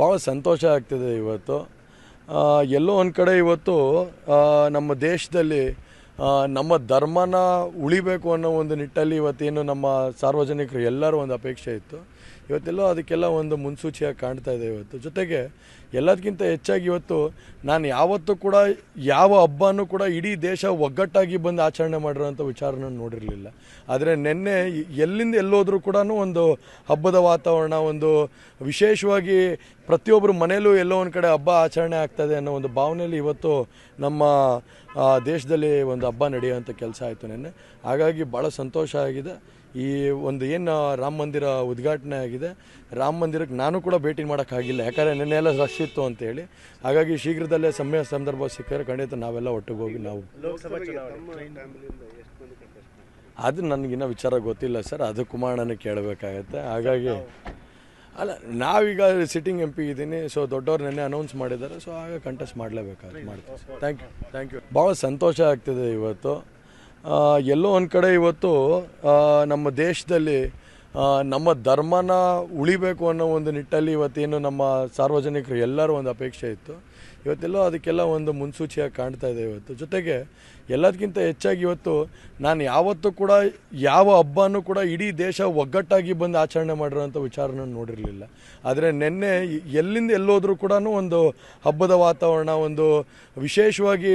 ಭಾಳ ಸಂತೋಷ ಆಗ್ತಿದೆ ಇವತ್ತು. ಎಲ್ಲೋ ಒಂದು ಕಡೆ ಇವತ್ತು ನಮ್ಮ ದೇಶದಲ್ಲಿ ನಮ್ಮ ಧರ್ಮನ ಉಳಿಬೇಕು ಅನ್ನೋ ಒಂದು ನಿಟ್ಟಲ್ಲಿ ಇವತ್ತೇನು ನಮ್ಮ ಸಾರ್ವಜನಿಕರು ಎಲ್ಲರೂ ಒಂದು ಅಪೇಕ್ಷೆ ಇತ್ತು. ಇವತ್ತೆಲ್ಲೋ ಅದಕ್ಕೆಲ್ಲ ಒಂದು ಮುನ್ಸೂಚಿಯಾಗಿ ಕಾಣ್ತಾ ಇದೆ ಇವತ್ತು. ಜೊತೆಗೆ ಎಲ್ಲದಕ್ಕಿಂತ ಹೆಚ್ಚಾಗಿ ಇವತ್ತು ನಾನು ಯಾವತ್ತೂ ಕೂಡ ಯಾವ ಹಬ್ಬನೂ ಕೂಡ ಇಡೀ ದೇಶ ಒಗ್ಗಟ್ಟಾಗಿ ಬಂದು ಆಚರಣೆ ಮಾಡಿರೋಂಥ ವಿಚಾರ ನಾನು ನೋಡಿರಲಿಲ್ಲ. ಆದರೆ ನಿನ್ನೆ ಎಲ್ಲಿಂದ ಎಲ್ಲೋದ್ರೂ ಕೂಡ ಒಂದು ಹಬ್ಬದ ವಾತಾವರಣ, ಒಂದು ವಿಶೇಷವಾಗಿ ಪ್ರತಿಯೊಬ್ಬರು ಮನೇಲೂ ಎಲ್ಲೋ ಒಂದು ಕಡೆ ಹಬ್ಬ ಆಚರಣೆ ಆಗ್ತದೆ ಅನ್ನೋ ಒಂದು ಭಾವನೆಯಲ್ಲಿ ಇವತ್ತು ನಮ್ಮ ದೇಶದಲ್ಲಿ ಒಂದು ಹಬ್ಬ ನಡೆಯುವಂಥ ಕೆಲಸ ಆಯಿತು ನಿನ್ನೆ. ಹಾಗಾಗಿ ಭಾಳ ಸಂತೋಷ ಆಗಿದೆ. ಈ ಒಂದು ಏನು ರಾಮ ಮಂದಿರ ಉದ್ಘಾಟನೆ ಆಗಿದೆ ರಾಮ ಮಂದಿರಕ್ಕೆ ನಾನು ಕೂಡ ಭೇಟಿ ಮಾಡೋಕ್ಕಾಗಿಲ್ಲ ಯಾಕಂದರೆ ನಿನ್ನೆ ಎಲ್ಲ ರಶ್ ಇತ್ತು ಅಂತೇಳಿ ಹಾಗಾಗಿ ಶೀಘ್ರದಲ್ಲೇ ಸಮಯ ಸಂದರ್ಭ ಸಿಕ್ಕರೆ ಖಂಡಿತ ನಾವೆಲ್ಲ ಒಟ್ಟಿಗೆ ಹೋಗಿ ನಾವು ಅದು ನನಗಿನ್ನ ವಿಚಾರ ಗೊತ್ತಿಲ್ಲ ಸರ್ ಅದು ಕುಮಾರಣ್ಣನ ಕೇಳಬೇಕಾಗತ್ತೆ. ಹಾಗಾಗಿ ಅಲ್ಲ ನಾವೀಗ ಸಿಟ್ಟಿಂಗ್ ಎಂ ಪಿ ಇದ್ದೀನಿ ಸೊ ದೊಡ್ಡವ್ರು ನೆನ್ನೆ ಅನೌನ್ಸ್ ಮಾಡಿದ್ದಾರೆ ಸೊ ಆಗ ಕಂಟೆಸ್ಟ್ ಮಾಡಲೇಬೇಕಾಗುತ್ತೆ ಮಾಡ್ತೀವಿ. ಥ್ಯಾಂಕ್ ಯು ಥ್ಯಾಂಕ್ ಯು ಭಾಳ ಸಂತೋಷ ಆಗ್ತಿದೆ ಇವತ್ತು. ಎಲ್ಲೋ ಒಂದು ಕಡೆ ಇವತ್ತು ನಮ್ಮ ದೇಶದಲ್ಲಿ ನಮ್ಮ ಧರ್ಮನ ಉಳಿಬೇಕು ಅನ್ನೋ ಒಂದು ನಿಟ್ಟಲ್ಲಿ ಇವತ್ತೇನು ನಮ್ಮ ಸಾರ್ವಜನಿಕರು ಎಲ್ಲರೂ ಒಂದು ಅಪೇಕ್ಷೆ ಇತ್ತು. ಇವತ್ತೆಲ್ಲೋ ಅದಕ್ಕೆಲ್ಲ ಒಂದು ಮುನ್ಸೂಚಿಯಾಗಿ ಕಾಣ್ತಾ ಇದೆ ಇವತ್ತು. ಜೊತೆಗೆ ಎಲ್ಲದಕ್ಕಿಂತ ಹೆಚ್ಚಾಗಿ ಇವತ್ತು ನಾನು ಯಾವತ್ತೂ ಕೂಡ ಯಾವ ಹಬ್ಬನೂ ಕೂಡ ಇಡೀ ದೇಶ ಒಗ್ಗಟ್ಟಾಗಿ ಬಂದು ಆಚರಣೆ ಮಾಡಿರೋಂಥ ವಿಚಾರ ನಾನು ನೋಡಿರಲಿಲ್ಲ. ಆದರೆ ನಿನ್ನೆ ಎಲ್ಲಿಂದ ಎಲ್ಲೋದ್ರೂ ಕೂಡ ಒಂದು ಹಬ್ಬದ ವಾತಾವರಣ, ಒಂದು ವಿಶೇಷವಾಗಿ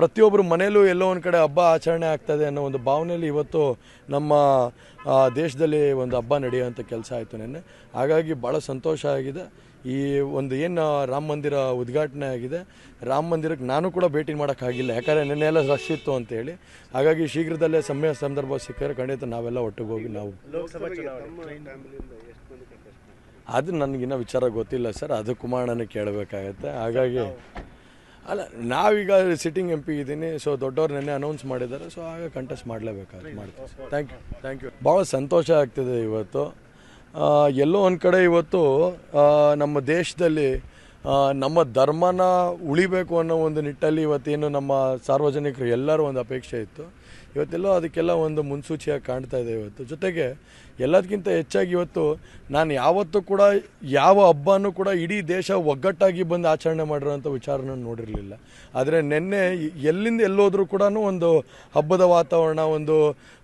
ಪ್ರತಿಯೊಬ್ಬರು ಮನೆಯಲ್ಲೂ ಎಲ್ಲೋ ಒಂದು ಕಡೆ ಹಬ್ಬ ಆಚರಣೆ ಆಗ್ತದೆ ಅನ್ನೋ ಒಂದು ಭಾವನೆಯಲ್ಲಿ ಇವತ್ತು ನಮ್ಮ ದೇಶದಲ್ಲಿ ಒಂದು ಹಬ್ಬ ನಡೆಯುವಂಥ ಕೆಲಸ ಆಯಿತು ನಿನ್ನೆ. ಹಾಗಾಗಿ ಭಾಳ ಸಂತೋಷ ಆಗಿದೆ. ಈ ಒಂದು ಏನು ರಾಮ ಮಂದಿರ ಉದ್ಘಾಟನೆ ಆಗಿದೆ. ರಾಮ ಮಂದಿರಕ್ಕೆ ನಾನು ಕೂಡ ಭೇಟಿ ಮಾಡೋಕ್ಕಾಗಿಲ್ಲ. ಯಾಕಂದರೆ ನೆನ್ನೆ ಎಲ್ಲ ರಶ್ ಇತ್ತು ಅಂತೇಳಿ ಹಾಗಾಗಿ ಶೀಘ್ರದಲ್ಲೇ ಸಮಯ ಸಂದರ್ಭ ಸಿಕ್ಕರೆ ಖಂಡಿತ ನಾವೆಲ್ಲ ಒಟ್ಟಿಗೆ ಹೋಗಿ ನಾವು ಅದು ನನಗಿನ್ನ ವಿಚಾರ ಗೊತ್ತಿಲ್ಲ ಸರ್. ಅದು ಕುಮಾರಣ್ಣನ ಕೇಳಬೇಕಾಗತ್ತೆ. ಹಾಗಾಗಿ ಅಲ್ಲ ನಾವೀಗ ಸಿಟ್ಟಿಂಗ್ ಎಂ ಪಿ ಇದ್ದೀನಿ. ಸೊ ದೊಡ್ಡವ್ರು ನೆನ್ನೆ ಅನೌನ್ಸ್ ಮಾಡಿದ್ದಾರೆ. ಸೊ ಆಗ ಕಂಟೆಸ್ಟ್ ಮಾಡಲೇಬೇಕಾಗುತ್ತೆ. ಮಾಡ್ತೀವಿ. ಥ್ಯಾಂಕ್ ಯು ಥ್ಯಾಂಕ್ ಯು ಭಾಳ ಸಂತೋಷ ಆಗ್ತಿದೆ ಇವತ್ತು. ಎಲ್ಲೋ ಒಂದು ಕಡೆ ಇವತ್ತು ನಮ್ಮ ದೇಶದಲ್ಲಿ ನಮ್ಮ ಧರ್ಮನ ಉಳಿಬೇಕು ಅನ್ನೋ ಒಂದು ನಿಟ್ಟಲ್ಲಿ ಇವತ್ತೇನು ನಮ್ಮ ಸಾರ್ವಜನಿಕರು ಎಲ್ಲರೂ ಒಂದು ಅಪೇಕ್ಷೆ ಇತ್ತು. ಇವತ್ತೆಲ್ಲೋ ಅದಕ್ಕೆಲ್ಲ ಒಂದು ಮುನ್ಸೂಚಿಯಾಗಿ ಕಾಣ್ತಾ ಇದೆ ಇವತ್ತು. ಜೊತೆಗೆ ಎಲ್ಲದಕ್ಕಿಂತ ಹೆಚ್ಚಾಗಿ ಇವತ್ತು ನಾನು ಯಾವತ್ತೂ ಕೂಡ ಯಾವ ಹಬ್ಬನೂ ಕೂಡ ಇಡೀ ದೇಶ ಒಗ್ಗಟ್ಟಾಗಿ ಬಂದು ಆಚರಣೆ ಮಾಡಿರೋಂಥ ವಿಚಾರ ನಾನು ನೋಡಿರಲಿಲ್ಲ. ಆದರೆ ನಿನ್ನೆ ಎಲ್ಲಿಂದ ಎಲ್ಲೋದ್ರೂ ಕೂಡ ಒಂದು ಹಬ್ಬದ ವಾತಾವರಣ, ಒಂದು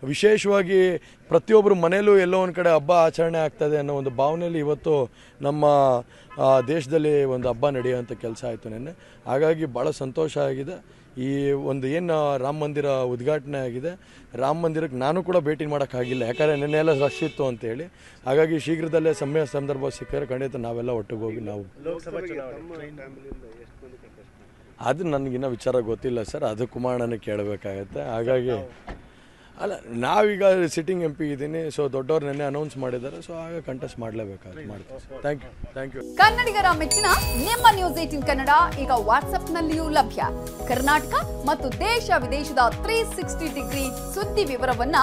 ವಿಶೇಷವಾಗಿ ಪ್ರತಿಯೊಬ್ಬರು ಮನೆಯಲ್ಲೂ ಎಲ್ಲೋ ಒಂದು ಕಡೆ ಹಬ್ಬ ಆಚರಣೆ ಆಗ್ತದೆ ಅನ್ನೋ ಒಂದು ಭಾವನೆಯಲ್ಲಿ ಇವತ್ತು ನಮ್ಮ ದೇಶದಲ್ಲಿ ಒಂದು ಹಬ್ಬ ನಡೆಯುವಂಥ ಕೆಲಸ ಆಯಿತು ನಿನ್ನೆ. ಹಾಗಾಗಿ ಭಾಳ ಸಂತೋಷ ಆಗಿದೆ. ಈ ಒಂದು ಏನು ರಾಮ ಮಂದಿರ ಉದ್ಘಾಟನೆ ಆಗಿದೆ. ರಾಮ ಮಂದಿರಕ್ಕೆ ನಾನು ಕೂಡ ಭೇಟಿ ಮಾಡೋಕ್ಕಾಗಿಲ್ಲ ಯಾಕಂದರೆ ನಿನ್ನೆ ಎಲ್ಲ ರಶ್ ಇತ್ತು ಅಂತೇಳಿ ಹಾಗಾಗಿ ಶೀಘ್ರದಲ್ಲೇ ಸಮಯ ಸಂದರ್ಭ ಸಿಕ್ಕರೆ ಖಂಡಿತ ನಾವೆಲ್ಲ ಒಟ್ಟಿಗೆ ಹೋಗಿ ನಾವು ಅದು ನನಗಿನ್ನ ವಿಚಾರ ಗೊತ್ತಿಲ್ಲ ಸರ್. ಅದು ಕುಮಾರಣ್ಣನ ಕೇಳಬೇಕಾಗತ್ತೆ. ಹಾಗಾಗಿ ಅಲ್ಲ, ನಾವೀಗ ಸಿಟ್ಟಿಂಗ್ ಎಂ ಪಿ ಇದ್ದೀನಿ ಸೊ ದೊಡ್ಡವ್ರು ನೆನ್ನೆ ಅನೌನ್ಸ್ ಮಾಡಿದ್ದಾರೆ ಸೊ ಆಗ ಕಂಟೆಸ್ಟ್ ಮಾಡಲೇಬೇಕು ಮಾಡ್ತೀವಿ. ಯು ಥ್ಯಾಂಕ್ ಯು ಕನ್ನಡಿಗರ ಮೆಚ್ಚಿನ ನಿಮ್ಮ ನ್ಯೂಸ್ ಏಟಿನ್ ಕನ್ನಡ ಈಗ ವಾಟ್ಸ್ಆಪ್ನಲ್ಲಿಯೂ ಲಭ್ಯ. ಕರ್ನಾಟಕ ಮತ್ತು ದೇಶ ವಿದೇಶದ ತ್ರೀ ಸಿಕ್ಸ್ಟಿ ಡಿಗ್ರಿ ಸುದ್ದಿ ವಿವರವನ್ನ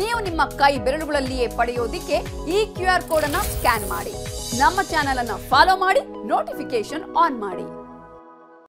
ನೀವು ನಿಮ್ಮ ಕೈ ಬೆರಳುಗಳಲ್ಲಿಯೇ ಪಡೆಯೋದಿಕ್ಕೆ ಈ ಕ್ಯೂ ಆರ್ ಕೋಡ್ ಅನ್ನ ಸ್ಕ್ಯಾನ್ ಮಾಡಿ. ನಮ್ಮ ಚಾನೆಲ್ ಅನ್ನ ಫಾಲೋ ಮಾಡಿ ನೋಟಿಫಿಕೇಶನ್ ಆನ್ ಮಾಡಿ.